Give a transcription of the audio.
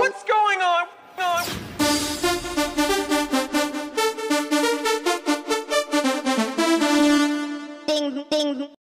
What's going on? on? Ding ding.